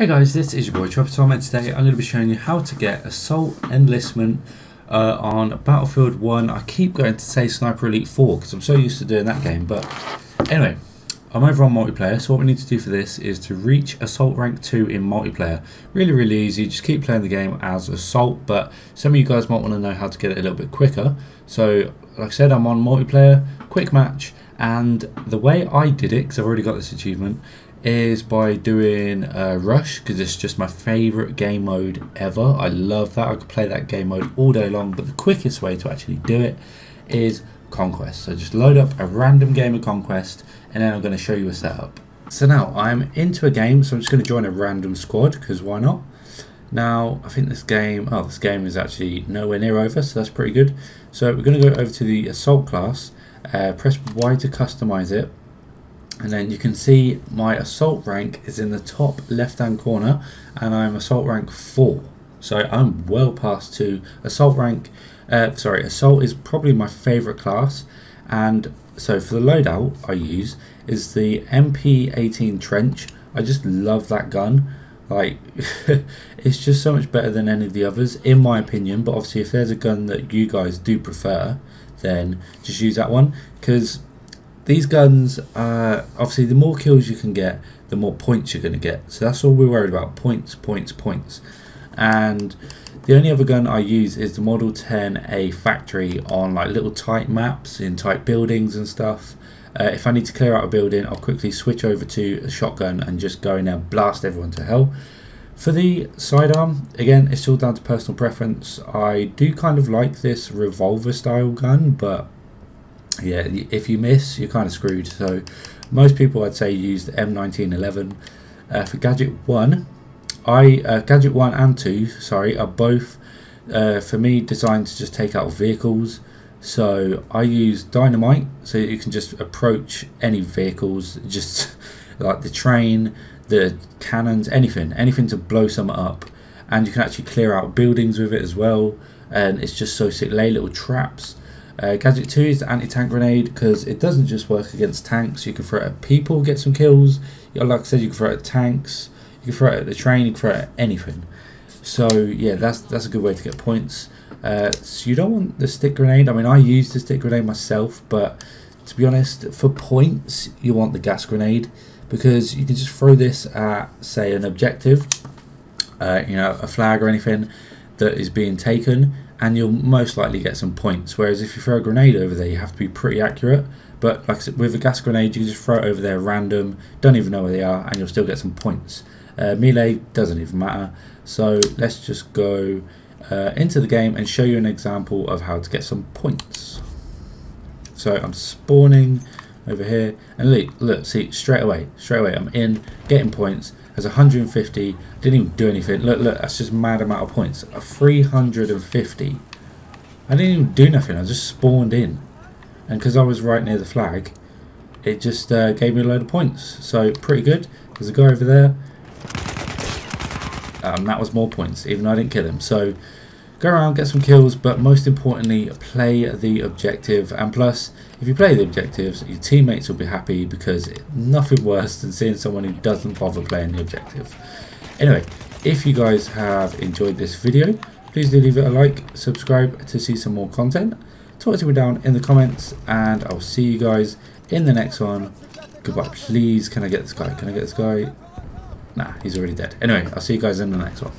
Hey guys, this is your boy Tripod Tom and today I'm going to be showing you how to get Assault Enlistment uh, on Battlefield 1. I keep going to say Sniper Elite 4 because I'm so used to doing that game, but anyway, I'm over on multiplayer, so what we need to do for this is to reach Assault Rank 2 in multiplayer. Really, really easy, just keep playing the game as Assault, but some of you guys might want to know how to get it a little bit quicker. So, like I said, I'm on multiplayer, quick match, and the way I did it, because I've already got this achievement, is by doing uh, Rush because it's just my favourite game mode ever. I love that. I could play that game mode all day long, but the quickest way to actually do it is Conquest. So just load up a random game of Conquest and then I'm going to show you a setup. So now I'm into a game, so I'm just going to join a random squad because why not? Now, I think this game, oh, this game is actually nowhere near over, so that's pretty good. So we're going to go over to the Assault class, uh, press Y to customize it, and then you can see my assault rank is in the top left hand corner and I'm assault rank 4 so I'm well past 2 assault rank uh, sorry assault is probably my favorite class. And so for the loadout I use is the MP18 trench. I just love that gun. Like it's just so much better than any of the others in my opinion. But obviously if there's a gun that you guys do prefer then just use that one. Because these guns, uh, obviously, the more kills you can get, the more points you're going to get. So that's all we're worried about: points, points, points. And the only other gun I use is the Model 10A factory on like little tight maps in tight buildings and stuff. Uh, if I need to clear out a building, I'll quickly switch over to a shotgun and just go in there and blast everyone to hell. For the sidearm, again, it's all down to personal preference. I do kind of like this revolver style gun, but yeah, if you miss, you're kind of screwed. So most people, I'd say, use the M1911. Uh, for Gadget 1, I uh, Gadget 1 and 2, sorry, are both, uh, for me, designed to just take out vehicles. So I use dynamite, so you can just approach any vehicles, just like the train, the cannons, anything, anything to blow some up. And you can actually clear out buildings with it as well. And it's just so sick. Lay little traps uh, Gadget 2 is the anti-tank grenade because it doesn't just work against tanks. You can throw it at people, get some kills. Like I said, you can throw it at tanks. You can throw it at the train. You can throw it at anything. So yeah, that's that's a good way to get points. Uh, so you don't want the stick grenade. I mean, I use the stick grenade myself, but to be honest, for points, you want the gas grenade because you can just throw this at, say, an objective, uh, you know, a flag or anything that is being taken, and you'll most likely get some points. Whereas if you throw a grenade over there, you have to be pretty accurate. But like I said, with a gas grenade, you can just throw it over there random, don't even know where they are, and you'll still get some points. Uh, melee doesn't even matter. So let's just go uh, into the game and show you an example of how to get some points. So I'm spawning over here, and look, look, see, straight away, straight away, I'm in, getting points, there's 150. Didn't even do anything. Look, look, that's just mad amount of points. A 350. I didn't even do nothing. I just spawned in. And because I was right near the flag, it just uh, gave me a load of points. So pretty good. There's a guy over there. Um, that was more points, even though I didn't kill him. So go around, get some kills, but most importantly, play the objective. And plus, if you play the objectives, your teammates will be happy because nothing worse than seeing someone who doesn't bother playing the objective. Anyway, if you guys have enjoyed this video, please do leave it a like, subscribe to see some more content. Talk to me down in the comments, and I'll see you guys in the next one. Goodbye. Please, can I get this guy? Can I get this guy? Nah, he's already dead. Anyway, I'll see you guys in the next one.